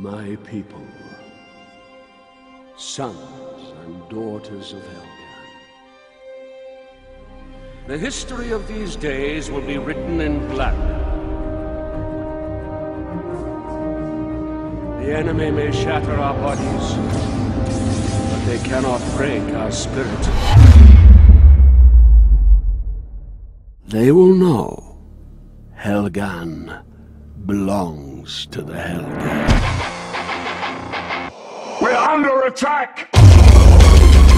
My people, sons and daughters of Helghan. The history of these days will be written in blood. The enemy may shatter our bodies, but they cannot break our spirit. They will know Helghan belongs to the Helgen. Under attack!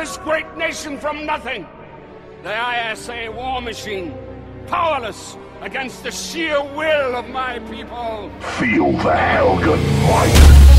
This great nation from nothing. The ISA war machine, powerless against the sheer will of my people. Feel the Helghan might!